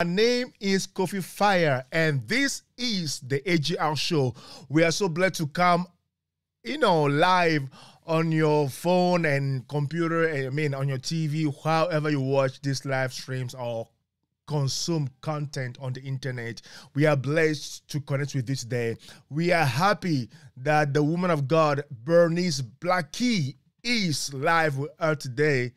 My name is Kofi Faya, and this is the AGR show. We are so blessed to come, you know, live on your phone and computer, I mean, on your TV, however you watch these live streams or consume content on the internet. We are blessed to connect with this day. We are happy that the woman of God, Bernice Blackie, is live with us today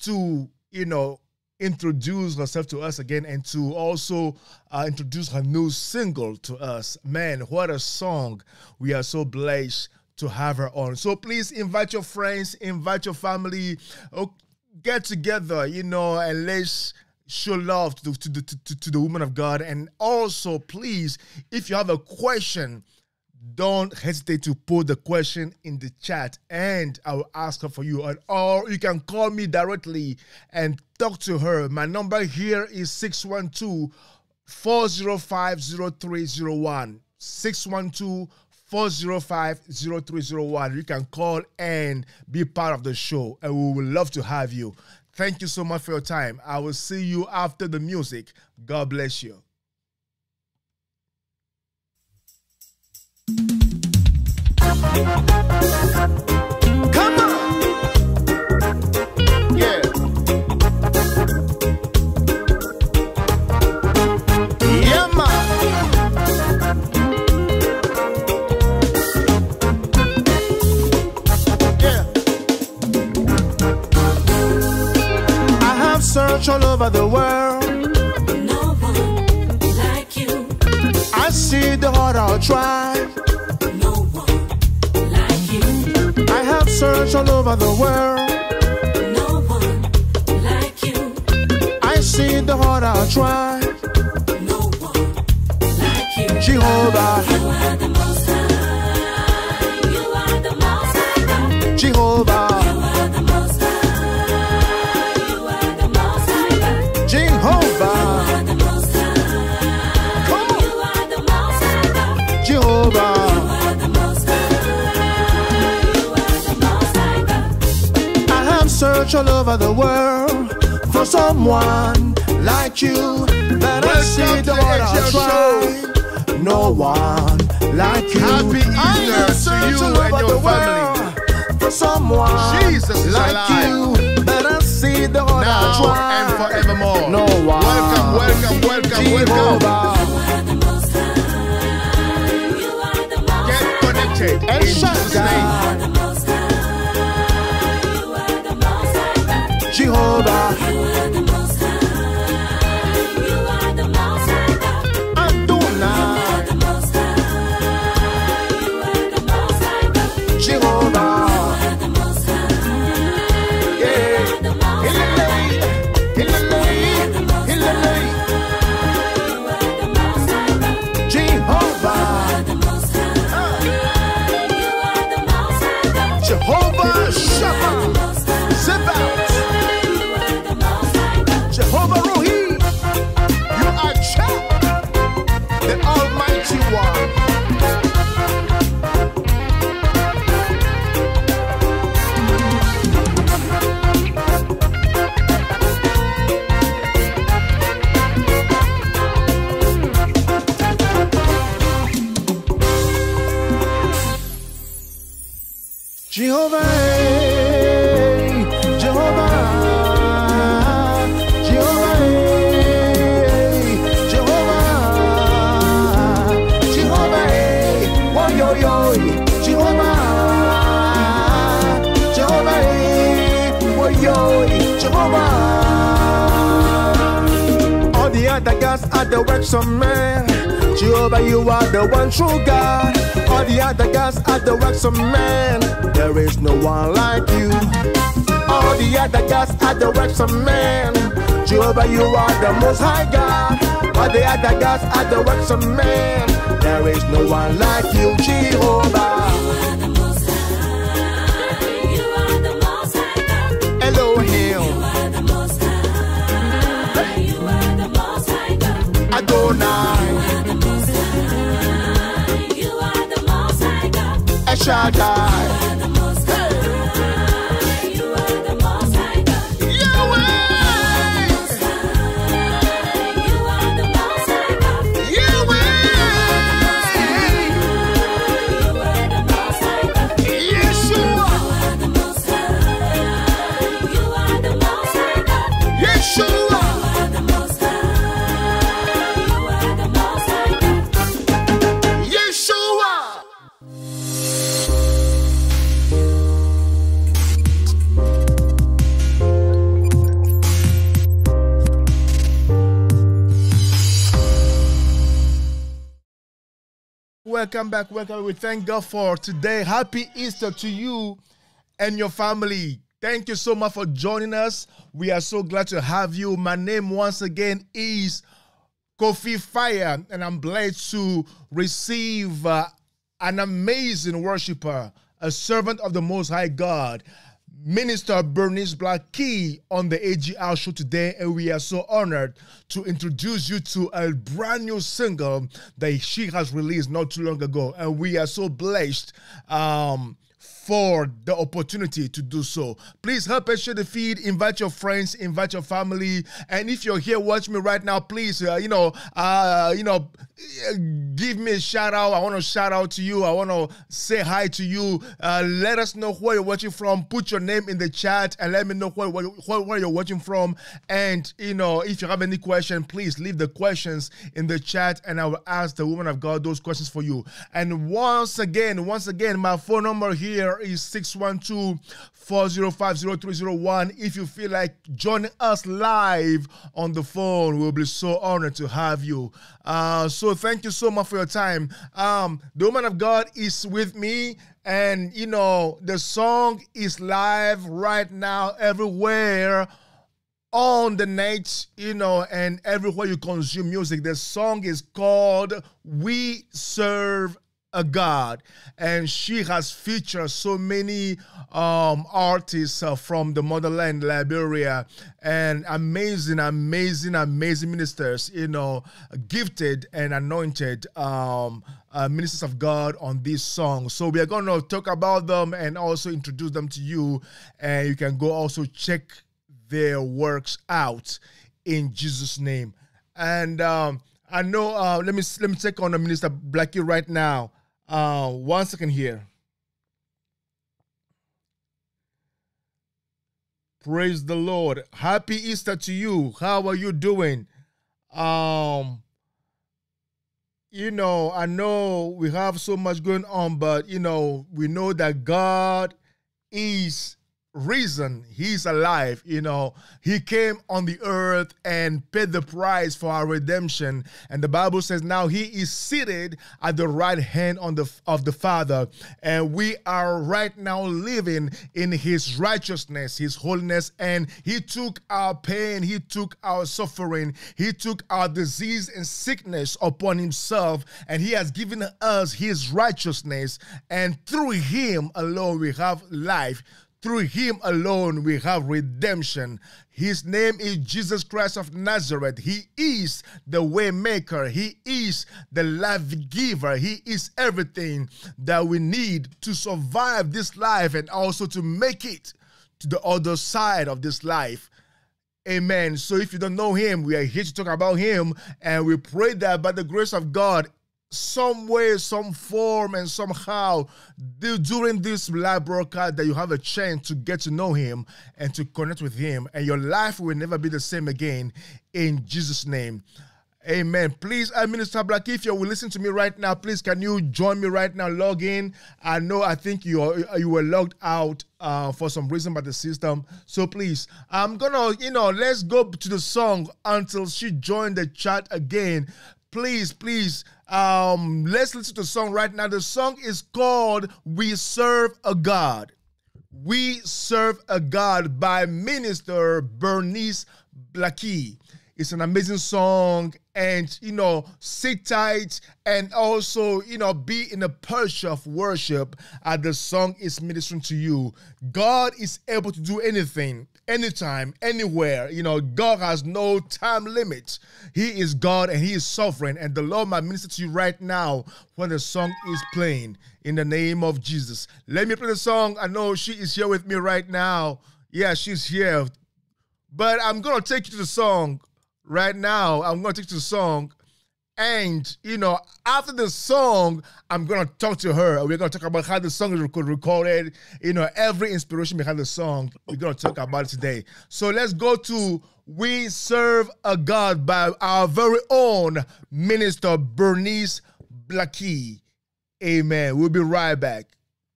to, you know, introduce herself to us again and to also uh, introduce her new single to us. Man, what a song. We are so blessed to have her on. So please invite your friends, invite your family, oh, get together, you know, and let's show love to the, to, the, to, to the woman of God. And also, please, if you have a question, don't hesitate to put the question in the chat and I will ask her for you. Or you can call me directly and talk to her. My number here is 612 405 0301. 612 405 0301. You can call and be part of the show, and we would love to have you. Thank you so much for your time. I will see you after the music. God bless you. Come on. Yeah. Yeah. Yeah. I have searched all over the world. I'll. No one like you. I have searched all over the world. No one like you. I see the heart I'll try. No one like you. Jehovah, You all over the world for someone like you. That I see the I'll try. No one like you. Happy Easter to you and your world For someone Jesus is like alive. you. That I see the I'll now try. and forevermore. No one. Welcome, welcome, welcome, welcome. You are the most high. Jehovah. True God. All the other gods are the works of man. There is no one like you. All the other gods are the works of man. Jehovah, you are the most high God. All the other gods are the works of man. There is no one like you, Jehovah. God. El welcome back, welcome. We thank God for today. Happy Easter to you and your family. Thank you so much for joining us. We are so glad to have you. My name once again is Kofi Faya, and I'm blessed to receive uh, an amazing worshiper, a servant of the Most High God, Minister Bernice Blackie on the AGR show today, and we are so honored to introduce you to a brand new single that she has released not too long ago, and we are so blessed. Um, for the opportunity to do so. Please help us share the feed, invite your friends, invite your family, and if you're here watching me right now, please, uh, you know, uh, you know, give me a shout out. I want to shout out to you. I want to say hi to you. Uh, let us know where you're watching from. Put your name in the chat and let me know where, where, where you're watching from. And you know, if you have any question, please leave the questions in the chat, and I will ask the woman of God those questions for you. And once again, once again, my phone number here is 612 405 0301. If you feel like joining us live on the phone, we'll be so honored to have you. Uh, so thank you so much for your time. Um, the woman of God is with me, and you know, the song is live right now everywhere on the net, you know, and everywhere you consume music. The song is called We Serve a God. And she has featured so many um, artists uh, from the motherland, Liberia, and amazing, amazing, amazing ministers, you know, gifted and anointed. Um, uh, ministers of God on this song. So we are going to talk about them and also introduce them to you. And you can go also check their works out in Jesus' name. And um, I know. Uh, let me let me check on the minister Blackie right now. Uh, one second here. Praise the Lord. Happy Easter to you. How are you doing? Um, you know, I know we have so much going on, but you know, we know that God is reason he's alive you know. He came on the earth and paid the price for our redemption. And the bible says now he is seated at the right hand on the of the father. And we are right now living in his righteousness his holiness. And he took our pain he took our suffering he took our disease and sickness upon himself. And he has given us his righteousness. And through him alone we have life through him alone we have redemption. His name is Jesus Christ of Nazareth. He is the way maker. He is the life giver. He is everything that we need to survive this life and also to make it to the other side of this life. Amen. So if you don't know him, we are here to talk about him and we pray that by the grace of God some way, some form, and somehow during this live broadcast that you have a chance to get to know him and to connect with him, and your life will never be the same again in Jesus' name. Amen. Please, uh, Minister Black, if you will listen to me right now, please can you join me right now? Log in. I know I think you are, you were logged out uh, for some reason by the system. So please, I'm gonna you know let's go to the song until she joined the chat again please, please, um, let's listen to the song right now. The song is called We Serve a God. We Serve a God by Minister Bernice Blackie. It's an amazing song, and you know, sit tight and also, you know, be in a posture of worship as the song is ministering to you. God is able to do anything, anytime, anywhere. You know, God has no time limit. He is God and He is sovereign. And the Lord might minister to you right now when the song is playing in the name of Jesus. Let me play the song. I know she is here with me right now. Yeah, she's here. But I'm going to take you to the song right now. I'm going to take you to the song. And, you know, after the song, I'm going to talk to her. We're going to talk about how the song is recorded, you know, every inspiration behind the song. We're going to talk about today. So let's go to We Serve a God by our very own Minister Bernice Blackie. Amen. We'll be right back.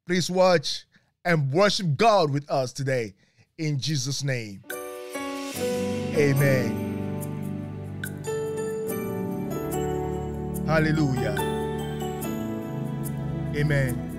Please watch and worship God with us today in Jesus' name. Amen. Hallelujah. Amen.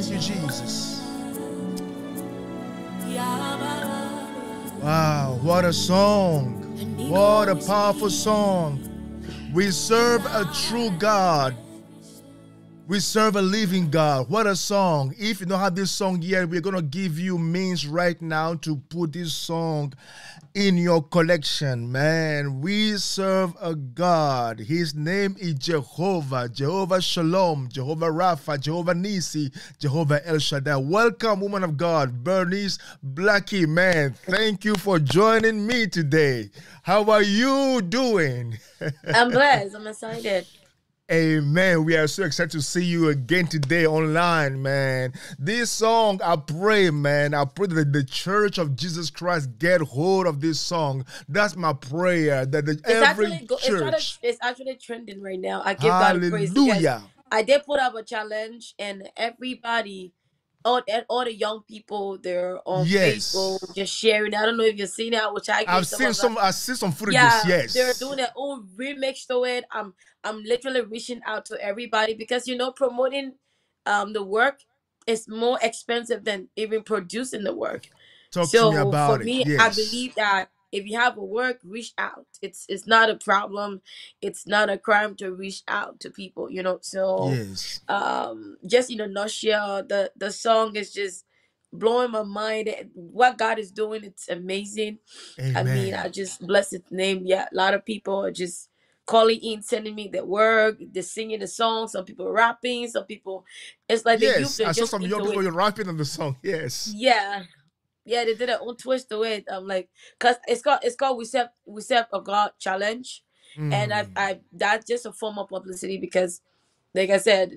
Thank you, Jesus. Wow, what a song. What a powerful song. We serve a true God. We serve a living God. What a song. If you don't have this song yet, we're going to give you means right now to put this song in your collection. Man, we serve a God. His name is Jehovah, Jehovah Shalom, Jehovah Rapha, Jehovah Nisi, Jehovah El Shaddai. Welcome, woman of God, Bernice Blackie. Man, thank you for joining me today. How are you doing? I'm blessed. I'm excited. Amen. We are so excited to see you again today online, man. This song, I pray, man. I pray that the Church of Jesus Christ get hold of this song. That's my prayer. That the, It's every actually go, it's, church, it's actually trending right now. I give God praise hallelujah. I did put up a challenge and everybody, all and all the young people, they're on Yes. Facebook just sharing. I don't know if you've seen it, which I I've some seen some. I've seen some footages. yeah, yes, they're doing their own remix to it. I'm I'm literally reaching out to everybody because you know promoting um the work is more expensive than even producing the work. Talk to so me for about it. me, I Yes. believe that if you have a work, reach out. It's it's not a problem. It's not a crime to reach out to people, you know. So Yes. um just in a nutshell, the the song is just blowing my mind. What God is doing, it's amazing. I mean, I just bless His name. Yeah, a lot of people are just calling in, sending me the work, they're singing the song. Some people rapping, some people. It's like the youth Yes. I saw some young people rapping on the song. Yes. Yeah, yeah, they did their own twist it. I'm like, cause it's called it's called we serve we serve a God challenge, and I Mm. I that's just a form of publicity because, like I said,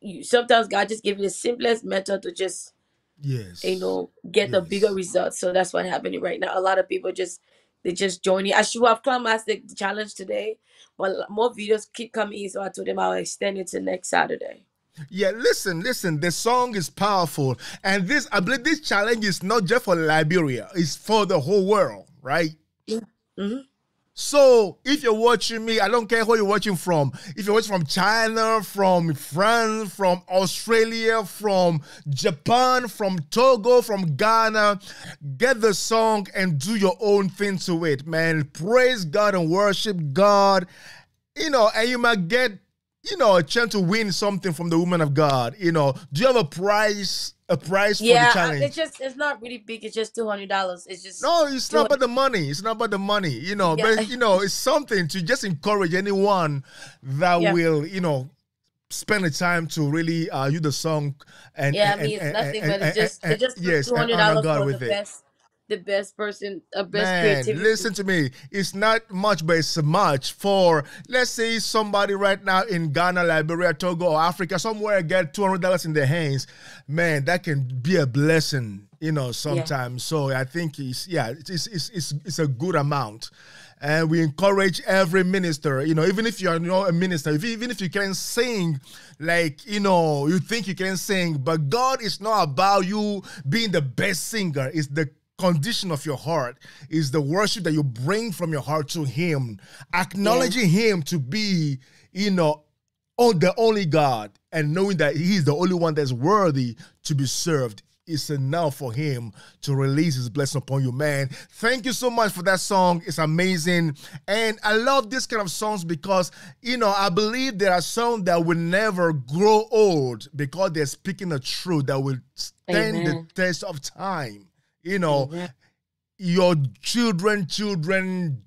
you sometimes God just give you the simplest method to just Yes. you know get the bigger result. So that's what happening right now. A lot of people just they just join joining. I should have climaxed the challenge today, but more videos keep coming in, so I told them I'll extend it to next Saturday. Yeah, listen, listen. The song is powerful, and this I believe this challenge is not just for Liberia; it's for the whole world, right? hmm So if you're watching me, I don't care who you're watching from. If you're watching from China, from France, from Australia, from Japan, from Togo, from Ghana, get the song and do your own thing to it, man. Praise God and worship God. You know, and you might get, you know, a chance to win something from the woman of God. You know, do you have a prize? A prize for the Yeah, challenge? it's just it's not really big. It's just two hundred dollars. It's just No, it's not about the money. It's not about the money, you know. Yeah. But you know, it's something to just encourage anyone that Yeah. will, you know, spend the time to really uh use the song and Yeah, I mean it's and- nothing, and- but it's and- just and- it's just yes, two and hundred dollars for with the it. best, the best person, a best Man, creativity. listen to me. It's not much, but it's much for let's say somebody right now in Ghana, Liberia, Togo, or Africa, somewhere get two hundred dollars in their hands. Man, that can be a blessing, you know, sometimes. So I think it's yeah, it's it's it's, it's a good amount. And we encourage every minister, you know, even if you're not a minister, if, even if you can sing, like, you know, you think you can sing, but God is not about you being the best singer. It's the condition of your heart is the worship that you bring from your heart to him acknowledging him to be you know on the only god and knowing that he's the only one that's worthy to be served. It's enough for him to release his blessing upon you man. Thank you so much for that song. It's amazing. And i love this kind of songs because you know i believe there are some that will never grow old because they're speaking the truth that will stand Amen. the test of time you know Amen. your children, children,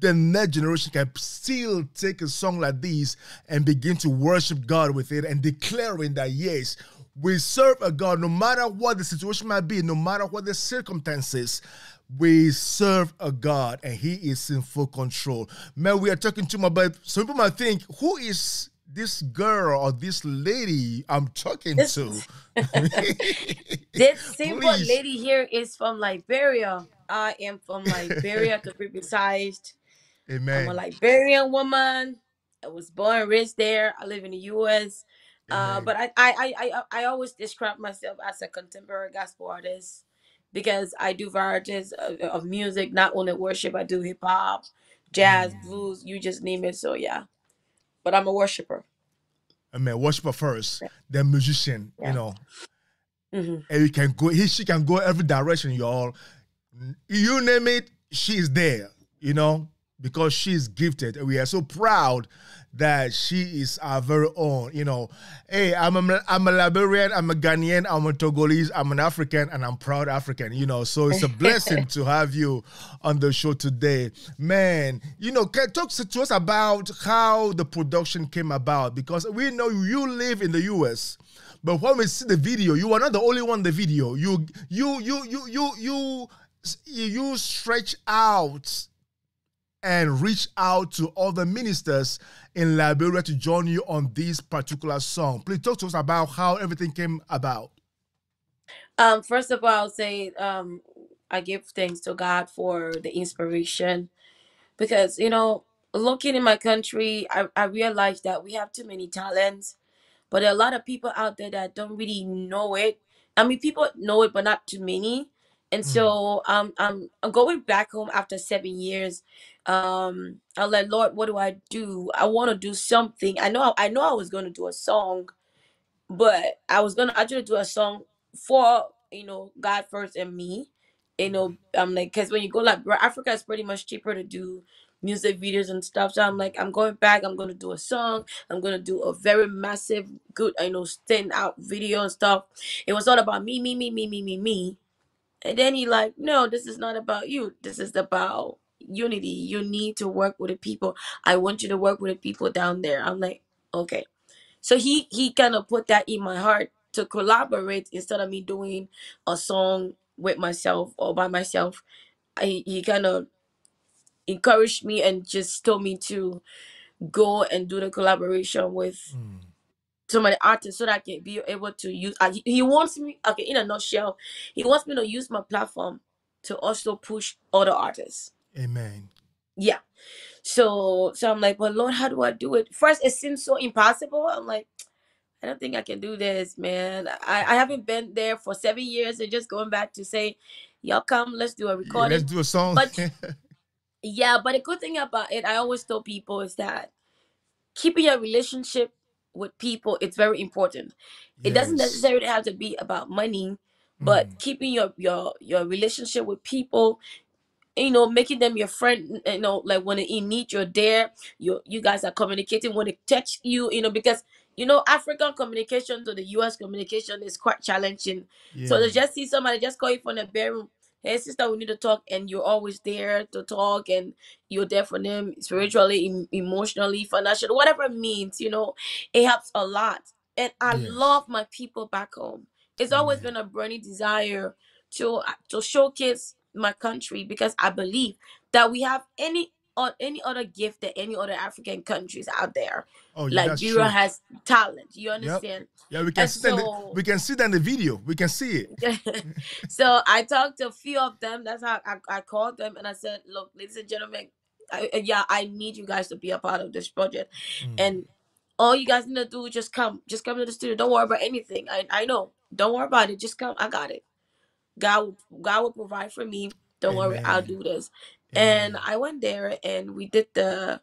the next generation can still take a song like this and begin to worship God with it and declaring that yes, we serve a God no matter what the situation might be, no matter what the circumstances. We serve a God and He is in full control. Man, we are talking to my but some people might think, who is this girl or this lady I'm talking This- to? This simple Please. lady here is from Liberia. I am from Liberia to be precise. I'm a Liberian woman. I was born and raised there. I live in the U.S. Uh, but I, I, I, I, always describe myself as a contemporary gospel artist because I do varieties of, of music, not only worship. I do hip hop, jazz, blues, you just name it. So yeah. But I'm a worshiper. I mean, worshiper first, then musician. Yeah. You know, hmm and you can go. He, she can go every direction, y'all. You name it, she's there. You know, because she's gifted, and we are so proud that she is our very own. You know, hey, I'm a, I'm a Liberian, I'm a Ghanaian, I'm a Togolese, I'm an African, and I'm proud African. You know, so it's a blessing to have you on the show today, man. You know, can talk to us about how the production came about because we know you live in the U.S. But when we see the video, you are not the only one in the video. You you you you you you you stretch out and reach out to other ministers in Liberia to join you on this particular song. Please talk to us about how everything came about. Um, first of all, I'll say um, I give thanks to God for the inspiration because you know, looking in my country, I, I realized that we have too many talents, but there are a lot of people out there that don't really know it. I mean, people know it, but not too many. And Mm. so um, I'm I'm going back home after seven years. Um, I'm like, Lord, what do I do? I want to do something. I know I know I was going to do a song, but I was gonna actually do a song for you know God first and me. You know, I'm like, cause when you go like Africa is pretty much cheaper to do music videos and stuff. So I'm like, I'm going back. I'm gonna do a song. I'm gonna do a very massive, good, you know, stand out video and stuff. It was all about me, me, me, me, me, me, me. And then he like, no, this is not about you. This is about unity. You need to work with the people. I want you to work with the people down there. I'm like, okay. So he he kind of put that in my heart to collaborate instead of me doing a song with myself or by myself. I, he kind of encouraged me and just told me to go and do the collaboration with Mm. some of the artists so that I can be able to use. Uh, he, he wants me, okay, in a nutshell, he wants me to use my platform to also push other artists. Amen. Yeah. So so I'm like, well, Lord, how do I do it? First, it seems so impossible. I'm like, I don't think I can do this, man. I, I haven't been there for seven years and just going back to say, y'all come, let's do a Yeah, recording. let's do a song. But yeah, but the good thing about it, I always tell people is that keeping your relationship with people it's very important. It doesn't Yes. necessarily have to be about money, but Mm. keeping your your your relationship with people you know, making them your friend, you know, like when in need you're there, you you guys are communicating when they text you, you know, because you know African communication to the US communication is quite challenging. So Yeah. to just see somebody just call you from the bedroom, hey sister, we need to talk, and you're always there to talk, and you're there for them spiritually, em- emotionally, financially, whatever it means, you know, it helps a lot. And I Yes. love my people back home. It's always Amen. been a burning desire to uh, to showcase my country because I believe that we have any or any other gift that any other African countries out there. Oh, yeah, true. has talent. You Yep. understand? Yeah, we can And see that. in the- we can see that in the video. We can see it. so I talked to a few of them. That's how I, I called them and I said, look, ladies and gentlemen, I, uh, yeah, I need you guys to be a part of this project. Mm. And all you guys need to do is just come. Just come to the studio. Don't worry about anything. I, I know. Don't worry about it. Just come. I got it. God will God will provide for me. Don't worry, I'll Amen. do this. And I went there and we did the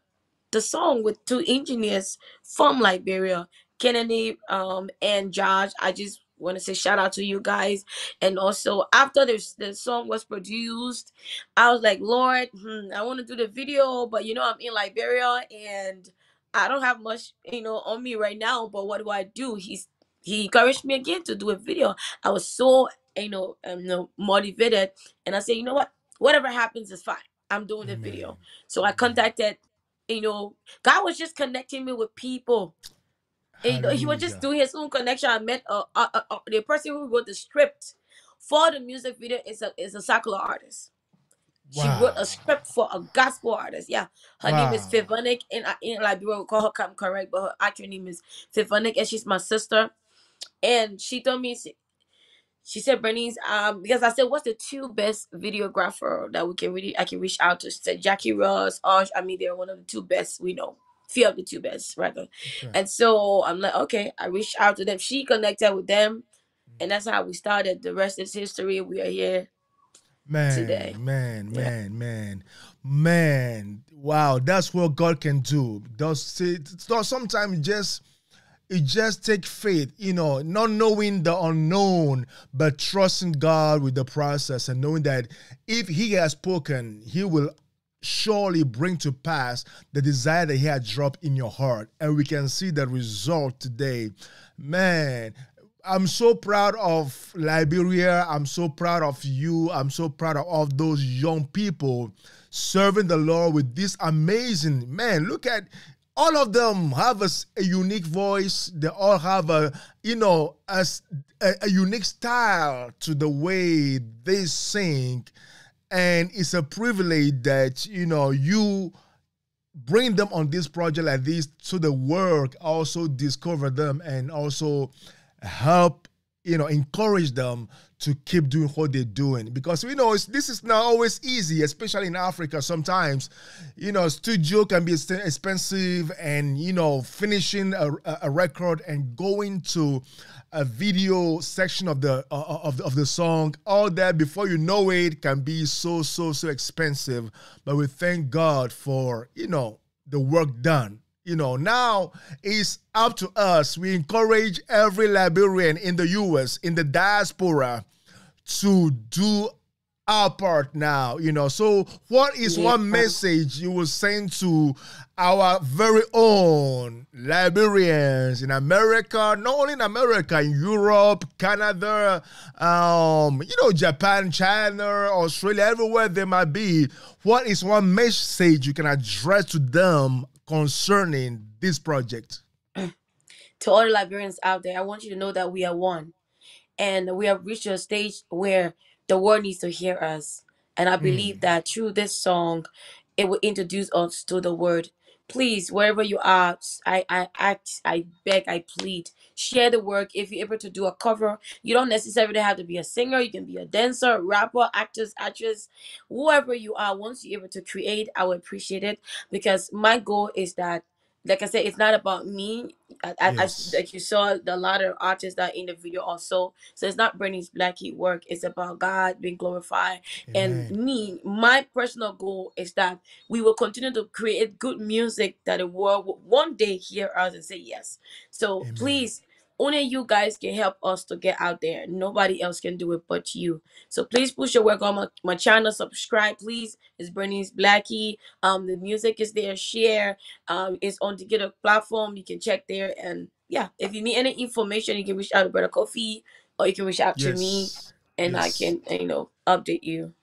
the song with two engineers from Liberia, Kennedy um and Josh. I just want to say shout out to you guys. And also after this the song was produced, I was like, Lord, hmm, I want to do the video, but you know I'm in Liberia and I don't have much, you know, on me right now. But what do I do? He's he encouraged me again to do a video. I was so you know, um, you know motivated, and I said, you know what, whatever happens is fine. I'm doing the video. So I contacted, you know, God was just connecting me with people. And, you know, he was just Hallelujah. doing his own connection. I met uh, uh, uh, uh, the person who wrote the script for the music video is a is a secular artist. She wrote Wow. a script for a gospel artist. Yeah, her name is Wow. Fivonic, and I- in Liberia we call her I'm correct, but her actual name is Fivonic, and she's my sister. And she told me she, she said, Bernice, um, because I said, what's the two best videographer that we can really I can reach out to? She said Jackie Ross, Osh. I mean, they're one of the two best we know. Few of the two best, rather. Okay. And so I'm like, okay, I reached out to them. She connected with them, and that's how we started. The rest is history. We are here. Man, today. man, Yeah. man, man, man. Wow, that's what God can do. Does see so sometimes just it just take faith, you know, not knowing the unknown, but trusting God with the process and knowing that if He has spoken, He will surely bring to pass the desire that He had dropped in your heart. And we can see the result today. Man, I'm so proud of Liberia. I'm so proud of you. I'm so proud of all those young people serving the Lord with this amazing man. Look at all of them have a unique voice. They all have a you know a, a- a unique style to the way they sing, and it's a privilege that you know you bring them on this project like this so the world also discover them and also help you know encourage them to keep doing what they're doing. Because we know this is not always easy especially in africa sometimes. You know studio can be expensive and you know finishing a, a- record and going to a video section of the uh, of the, of the song all that before you know it can be so so so expensive. But we thank god for you know the work done you know now it's up to us. We encourage every liberian in the us in the diaspora to do our part now you know. So what is Yeah. one message you will send to our very own liberians in america not only in america in europe canada um you know japan china australia everywhere they might be? What is one message you can address to them concerning this project to all the Liberians out there, I want you to know that we are one. And we have reached a stage where the world needs to hear us. And I hmm. believe that through this song, it will introduce us to the word. Please, wherever you are, I, I ask, I beg, I plead, share the work. If you're able to do a cover, you don't necessarily have to be a singer. You can be a dancer, rapper, actress, actress, whoever you are. Once you're able to create, I will appreciate it because my goal is that, like I said, it's not about me. I, Yes. I, like you saw the lot of artists that in the video also. So it's not Bernice Blackie work. It's about God being glorified. And me, my personal goal is that we will continue to create good music that the world will one day hear us and say yes. So Amen. please, only you guys can help us to get out there. Nobody else can do it but you. So please push your work on my, my channel. Subscribe, please. It's Bernice Blackie. Um, the music is there. Share. Um, it's on the get a platform. You can check there. And yeah, if you need any information, you can reach out to Brother Kofi or you can reach out to me yes and I can, you know, update you.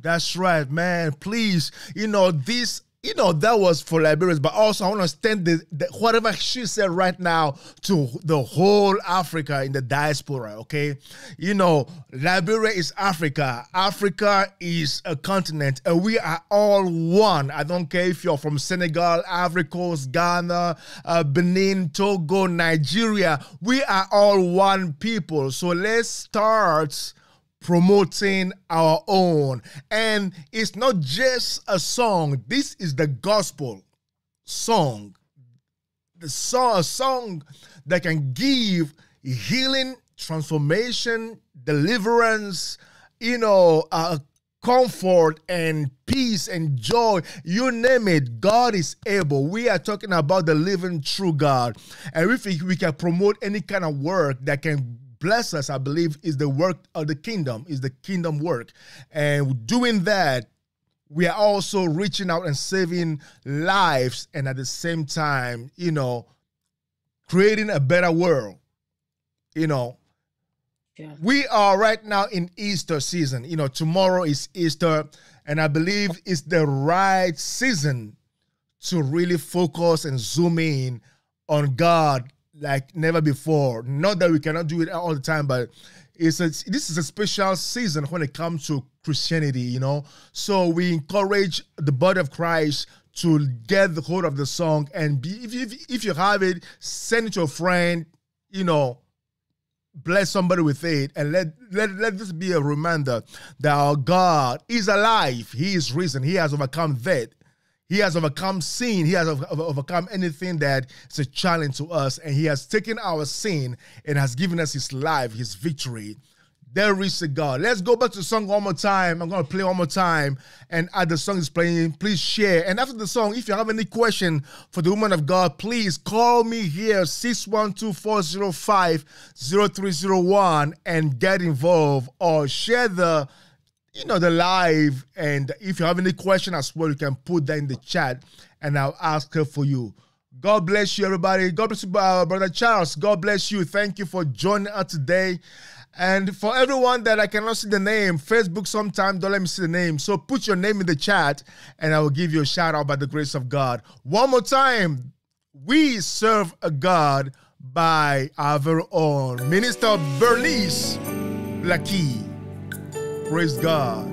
That's right, man. Please, you know, this, you know, that was for Liberians, but also I want to extend the, the whatever she said right now to the whole Africa in the diaspora, okay? You know, Liberia is Africa. Africa is a continent, and we are all one. I don't care if you're from Senegal, Ivory Coast, Ghana, uh, Benin, Togo, Nigeria. We are all one people. So let's start promoting our own. And it's not just a song, this is the gospel song. The song, a song that can give healing, transformation, deliverance, you know, comfort and peace and joy. You name it, God is able. We are talking about the living true God. And if we can promote any kind of work that can bless us, I believe, is the work of the kingdom, is the kingdom work. And doing that, we are also reaching out and saving lives and at the same time, you know, creating a better world. You know, Yeah. we are right now in Easter season. You know, tomorrow is Easter, and I believe it's the right season to really focus and zoom in on God like never before. Not that we cannot do it all the time, but it's a, this is a special season when it comes to Christianity, you know. So we encourage the body of Christ to get the hold of the song and be if you, if you have it, send it to a friend, you know, bless somebody with it and let, let let this be a reminder that our God is alive. He is risen. He has overcome death. He has overcome sin. He has ov- ov- overcome anything that is a challenge to us. And he has taken our sin and has given us his life, his victory. There is a God. Let's go back to the song one more time. I'm going to play one more time. And as the song is playing, please share. And after the song, if you have any question for the woman of God, please call me here, 612-405-0301 and get involved or share the you know the live and if you have any question as well you can put that in the chat and i'll ask her for you. God bless you everybody. God bless you uh, brother charles. God bless you. Thank you for joining us today. And for everyone that i cannot see the name facebook sometime don't let me see the name. So put your name in the chat and i will give you a shout out by the grace of god. One more time we serve a god by our own minister bernice Blackie. Praise God.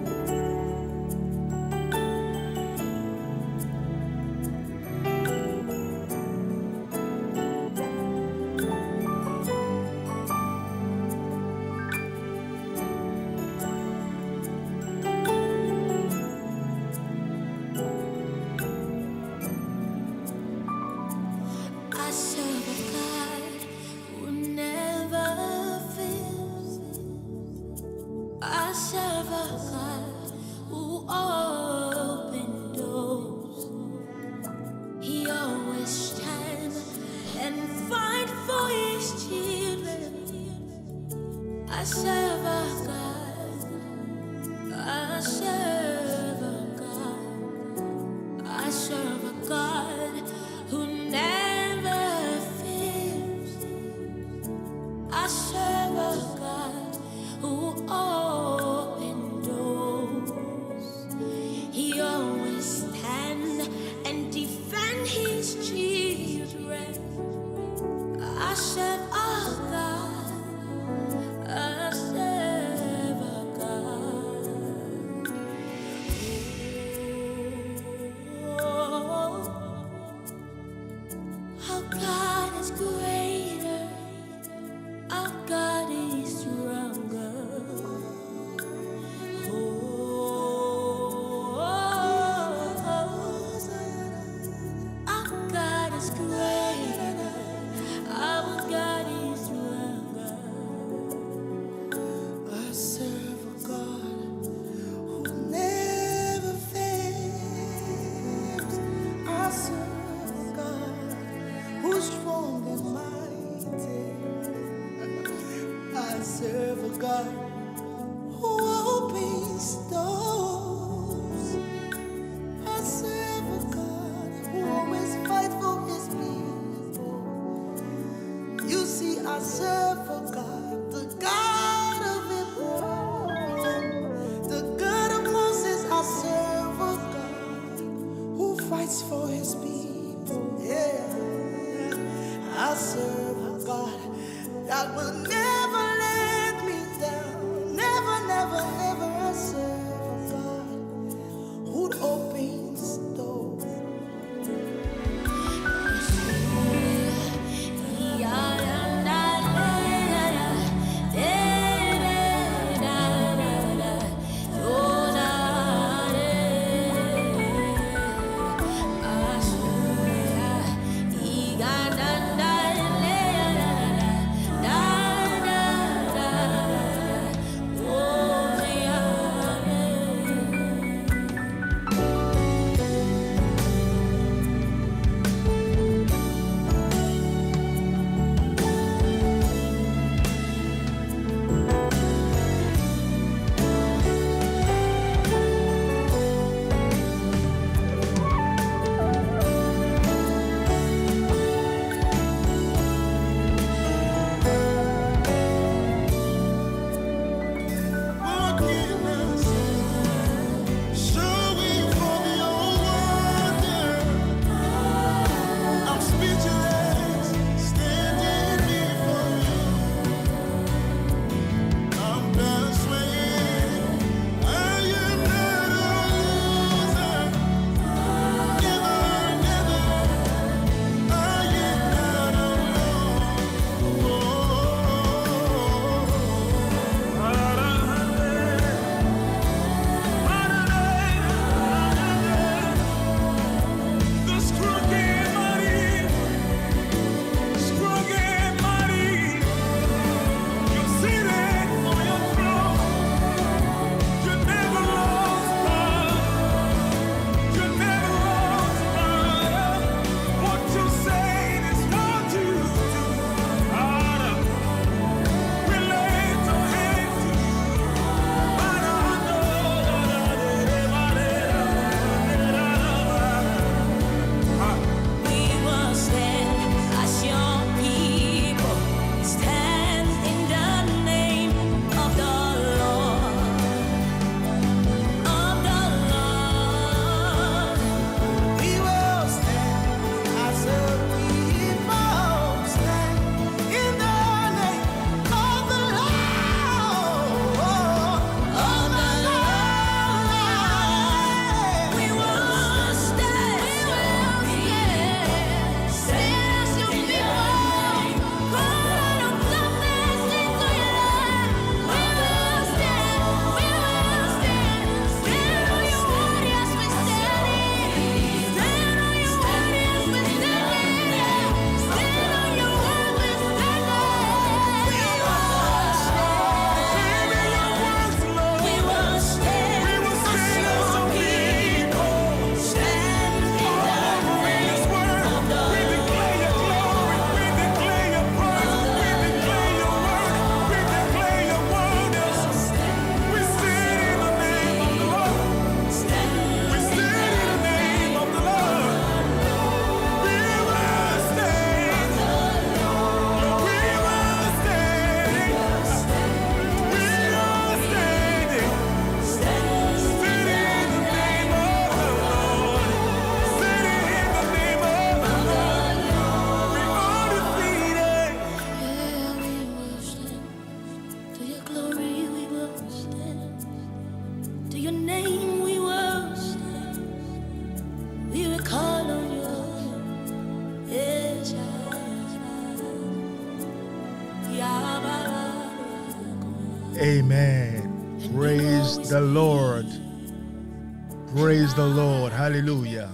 Praise the Lord. Hallelujah.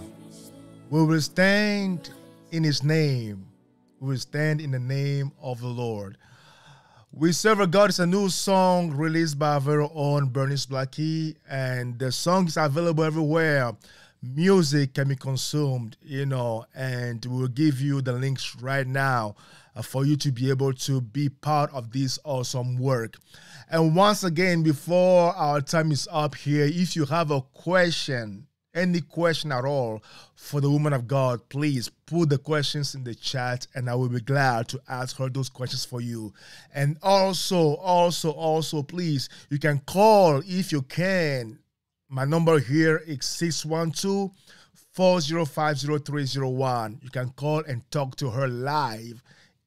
We will stand in his name. We will stand in the name of the Lord. We Serve a God is a new song released by our very own Bernice Blackie, and the song is available everywhere. Music can be consumed, you know, and we'll give you the links right now Uh, for you to be able to be part of this awesome work. And once again, before our time is up here, if you have a question, any question at all for the woman of God, please put the questions in the chat and I will be glad to ask her those questions for you. And also, also, also, please, you can call if you can. My number here is 612 405 0301. You can call and talk to her live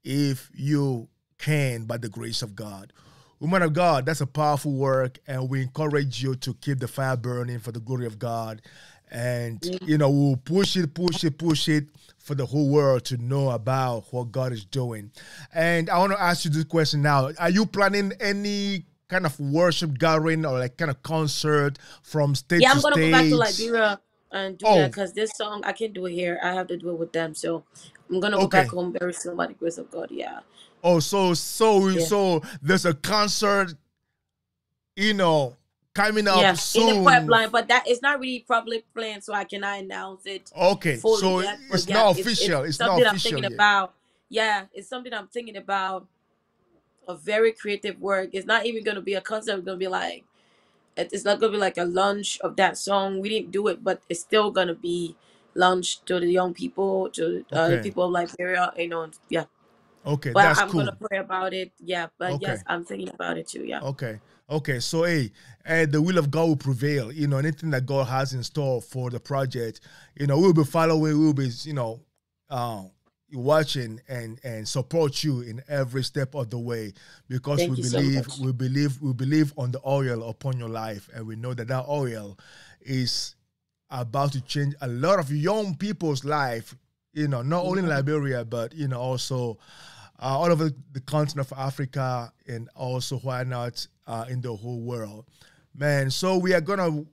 if you can, by the grace of God. Woman of God, that's a powerful work, and we encourage you to keep the fire burning for the glory of God. And you know, we'll push it, push it, push it for the whole world to know about what God is doing. And I want to ask you this question now. Are you planning any kind of worship gathering or like kind of concert from state Yeah, to I'm gonna state? go back to Liberia and do Oh. that because this song I can't do it here. I have to do it with them. So I'm gonna go Okay. back home very soon by the grace of God. Yeah. Oh, so so Yeah. so there's a concert, you know, coming up yeah, soon. in the pipeline, but that is not really public plan, so I cannot announce it Okay, so yet. it's yeah, not official. It's, not something I'm official thinking yet. about. Yeah, it's something I'm thinking about. A very creative work. It's not even gonna be a concert. It's gonna be like, it's not gonna be like a launch of that song. We didn't do it, but it's still gonna be launched to the young people, to uh, the Okay. people of Liberia. You know, yeah. Okay, But that's I'm cool. gonna pray about it. Yeah, but Okay. yes, I'm thinking about it too. Yeah. Okay. Okay. So hey, uh, the will of God will prevail. You know, anything that God has in store for the project, you know, we'll be following, we'll be, you know, uh, watching and and support you in every step of the way because Thank we you so believe much. we believe we believe on the oil upon your life and we know that that oil is about to change a lot of young people's life you know not only in liberia but you know also uh, all over the continent of africa and also why not uh, in the whole world man so we are gonna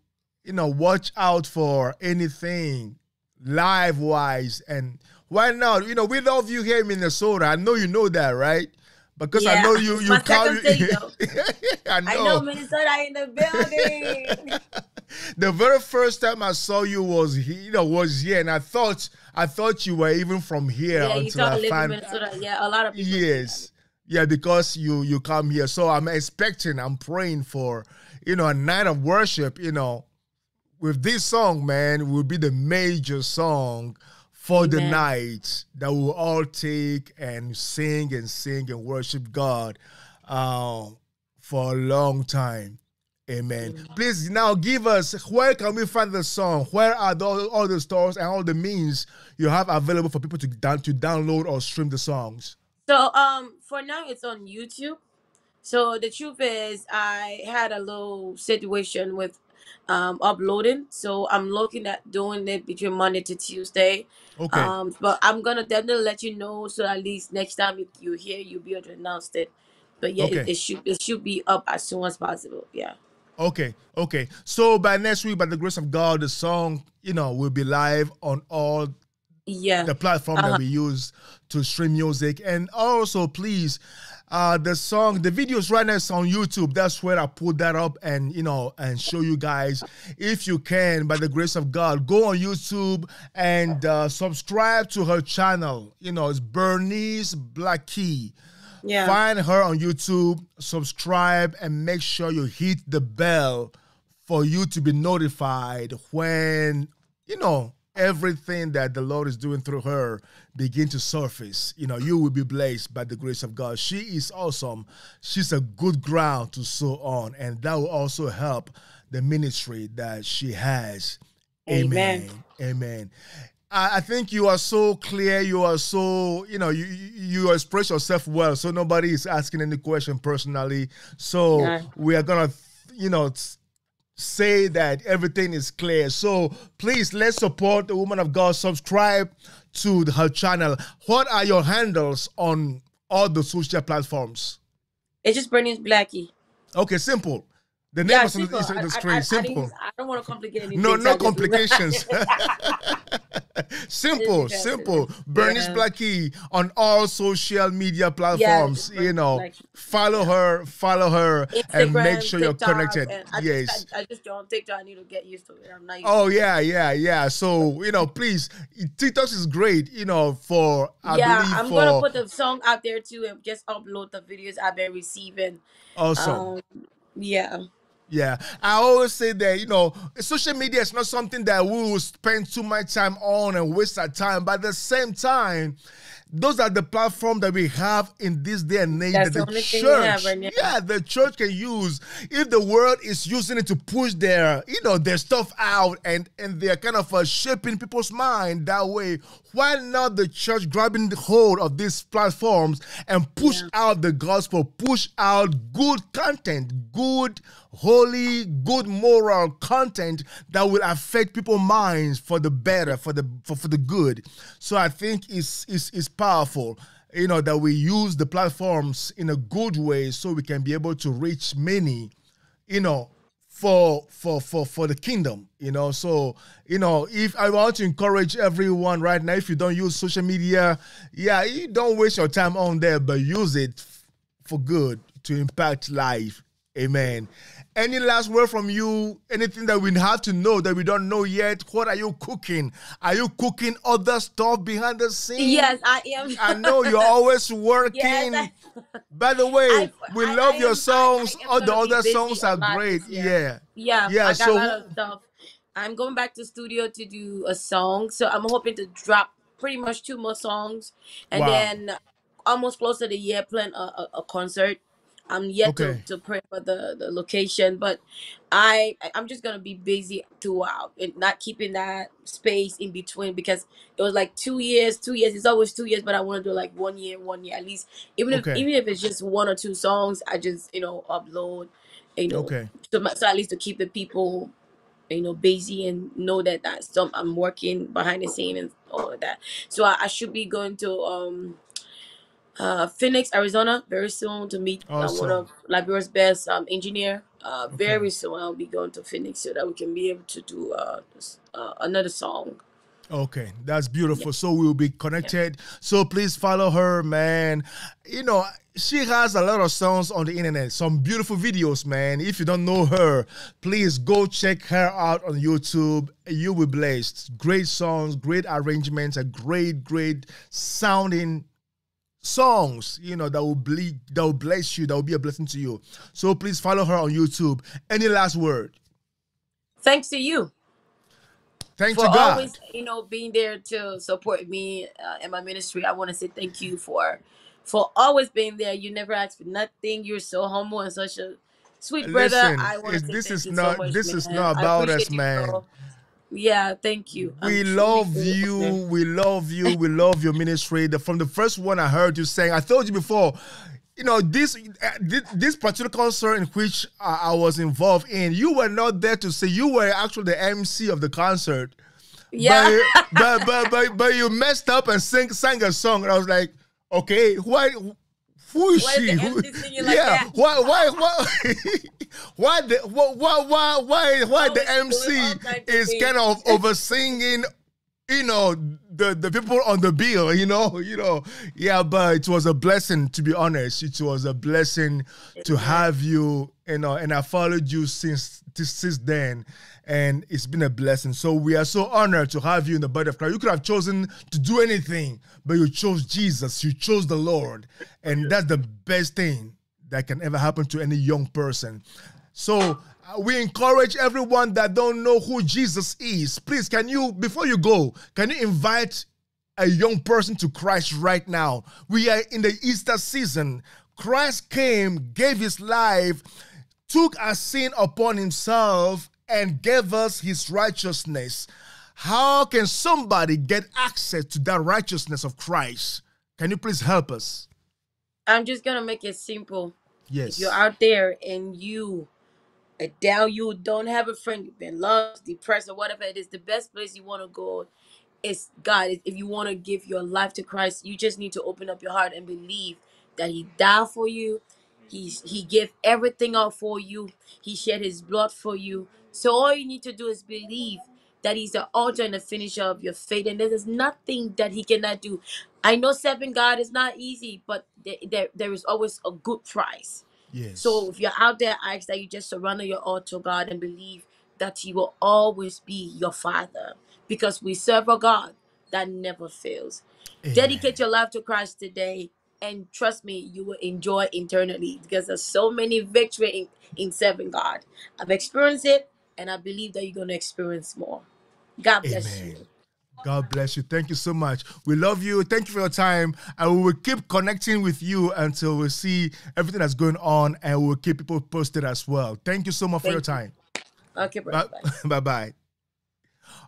you know watch out for anything live wise and why not you know we love you here in minnesota i know you know that right because i know you you call. come second state, though. I know. I know Minnesota in the building. the very first time I saw you was he, you know was here, and I thought I thought you were even from here yeah, you until I live in found Minnesota. Yeah, a lot of people. yes, yeah, because you you come here, so I'm expecting, I'm praying for you know a night of worship, you know, with this song, man, will be the major song for the night that we'll all take and sing and sing and worship God um, for a long time. Amen. Please now give us where can we find the song? Where are the, all the stores and all the means you have available for people to down to download or stream the songs? So um, for now it's on YouTube. So the truth is, I had a little situation with um uploading. So I'm looking at doing it between Monday to Tuesday. Okay. Um, but I'm gonna definitely let you know so at least next time you, you hear you'll be able to announce it. But yeah, it, it should it should be up as soon as possible. Yeah. Okay, okay. So by next week, by the grace of God, the song, you know, will be live on all Yeah. the platform Uh-huh. that we use to stream music. And also, please, uh, the song, the videos right now is on YouTube. That's where I put that up and you know and show you guys. If you can, by the grace of God, go on YouTube and uh, subscribe to her channel. You know, it's Bernice Blackie. Yeah. Find her on YouTube, subscribe, and make sure you hit the bell for you to be notified when, you know, everything that the Lord is doing through her begin to surface. You know, you will be blessed by the grace of God. She is awesome. She's a good ground to sow on, and that will also help the ministry that she has. Amen. Amen. Amen. I think you are so clear. You are so, you know, you you express yourself well. So nobody is asking any question personally. So Yeah. we are gonna, you know, say that everything is clear. So please let's support the woman of God. Subscribe to the- her channel. What are your handles on all the social platforms? It's just Bernice Blackie. Okay, simple. The name Yeah, is on the, simple. is on I, the I, screen. I, I, Simple. I don't want to complicate anything. No, no I just leave complications. simple, simple. Bernice Yeah. Blackie on all social media platforms. You know, Blackie. follow her, follow her, and make Instagram, sure you're connected. I Yes. just, I, I just don't TikTok. I need to get used to it. I'm not used Oh yeah, yeah, yeah. So you know, please, TikTok is great. You know, for I yeah, I'm for gonna put the song out there too and just upload the videos I've been receiving. awesome. Um, yeah, Yeah, I always say that you know social media is not something that we will spend too much time on and waste our time. But at the same time, those are the platform that we have in this day and age That's that the the only thing we church, right yeah, the church can use. If the world is using it to push their, you know, their stuff out and and they're kind of uh, shaping people's mind that way, why not the church grabbing the hold of these platforms and push Yeah. out the gospel, push out good content, good, holy, good moral content that will affect people's minds for the better, for the for, for the good. So I think it's it's it's powerful. You know, that we use the platforms in a good way so we can be able to reach many, you know, for for for for the kingdom you know? So you know if i want to encourage everyone right now if you don't use social media yeah you don't waste your time on there but use it for good to impact life. Amen any last word from you anything that we have to know that we don't know yet what are you cooking are you cooking other stuff behind the scenes? yes, I am. i know you're always working Yes, by the way I- we I- love I your I- songs I all the other songs are great yeah Yeah, Yeah, I got so- a lot of stuff. I'm going back to studio to do a song, so I'm hoping to drop pretty much two more songs, and Wow. then almost close to the year plan a, a, a concert. I'm yet Okay. to, to pray for the, the location, but I I- I'm just gonna be busy throughout and not keeping that space in between because it was like two years, two years. It's always two years, but I want to do like one year, one year at least. Even if Okay. even if it's just one or two songs, I just you know upload, you know, okay so, my- so at least to keep the people you know busy and know that that's some i'm working behind the scene and all of that so i, I should be going to um uh phoenix arizona very soon to meet uh, Awesome. one of liberia's best um engineer uh Okay. very soon i'll be going to phoenix so that we can be able to do uh, uh another song Okay, that's beautiful. So we'll be connected. So please follow her, man. You know, she has a lot of songs on the internet, some beautiful videos, man. If you don't know her, please go check her out on YouTube. You will be blessed. Great songs, great arrangements, a great, great sounding songs, you know, that will ble- that will bless you, that will be a blessing to you. So please follow her on YouTube. Any last word? thanks to you Thank for to God. always you know being there to support me uh, in my ministry i want to say thank you for for always being there you never asked for nothing you're so humble and such a sweet brother Listen, i want to say this thank is you not- so much this is man. not about us, man. Yeah thank you I'm We love grateful, you. We love you. We love your ministry. The, from the first one I heard you saying, I told you before, you know, this uh, this, particular concert in which I, was involved in, you were not there to say, you were actually the MC of the concert. yeah But, but, but, but, but you messed up and sing, sang a song. And I was like, okay, why? Who is Why is she? the Who- MC singing like yeah, that? why, why, why, why, the, why, why, why, why, why the MC is kind of over singing, you know, the the people on the bill, you know, you know, yeah. But it was a blessing, to be honest. It was a blessing to have you, you know, and I followed you since since then. And it's been a blessing. So we are so honored to have you in the body of Christ. You could have chosen to do anything, but you chose Jesus. You chose the Lord. And that's the best thing that can ever happen to any young person. So uh, we encourage everyone that don't know who Jesus is. Please, can you, before you go, can you invite a young person to Christ right now? We are in the Easter season. Christ came, gave his life, took our sin upon himself, and gave us his righteousness. How can somebody get access to that righteousness of Christ? Can you please help us? i'm just gonna make it simple Yes. if you're out there and you down you don't have a friend you've been lost depressed or whatever it is the best place you want to go is god if you want to give your life to christ you just need to open up your heart and believe that he died for you He's he gave everything up for you. He shed his blood for you. So all you need to do is believe that he's the author and the finisher of your faith, and there is nothing that he cannot do. I know serving God is not easy, but there, there, there is always a good price. Yes. So if you're out there, I ask that you just surrender your all to God and believe that He will always be your Father because we serve a God that never fails. Dedicate your life to Christ today, and trust me, you will enjoy internally because there's so many victory in, in serving God. I've experienced it, and I believe that you're going to experience more. God bless Amen. you. God bless you. Thank you so much. We love you. Thank you for your time. And we will keep connecting with you until we see everything that's going on and we'll keep people posted as well. Thank you so much for your you. time. Okay. Bye. Bye bye.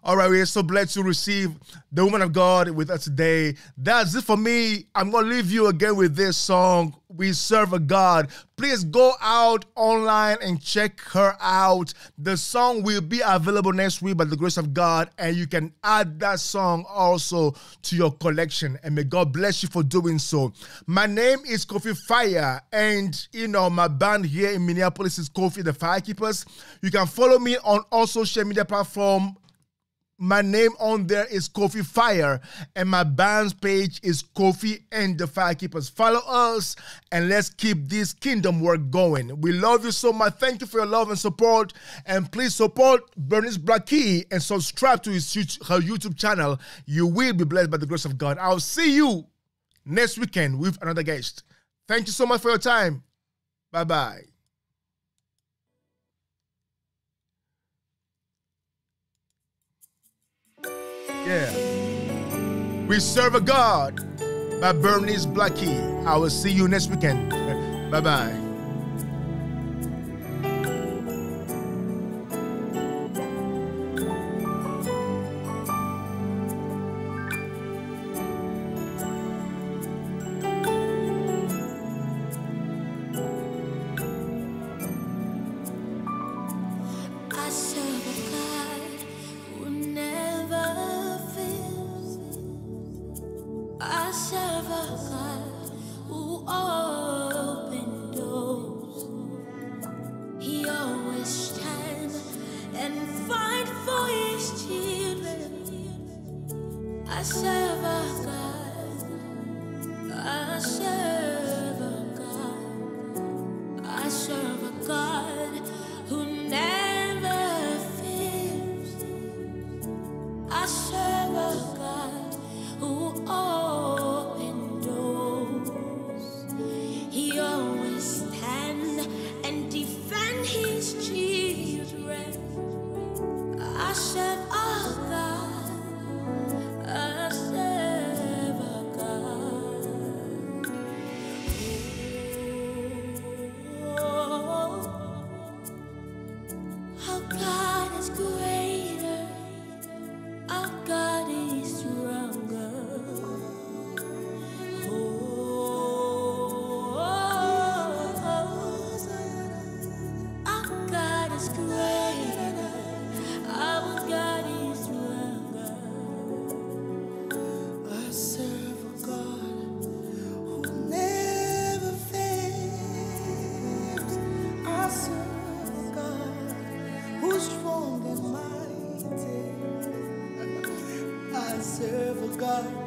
All right, we are so blessed to receive the woman of God with us today. That's it for me. I'm going to leave you again with this song, We Serve a God. Please go out online and check her out. The song will be available next week by the grace of God, and you can add that song also to your collection. And may God bless you for doing so. My name is Kofi Faya, and you know, my band here in Minneapolis is Kofi the Firekeepers. You can follow me on all social media platforms my name on there is Kofi Faya, and my band's page is Kofi and the Firekeepers. Follow us and let's keep this kingdom work going. We love you so much. Thank you for your love and support. And please support Bernice Blackie and subscribe to his, her YouTube channel. You will be blessed by the grace of God. I'll see you next weekend with another guest. Thank you so much for your time. Bye bye. Yeah. We serve a God by Bernice Blackie. I will see you next weekend. Bye bye. Mighty.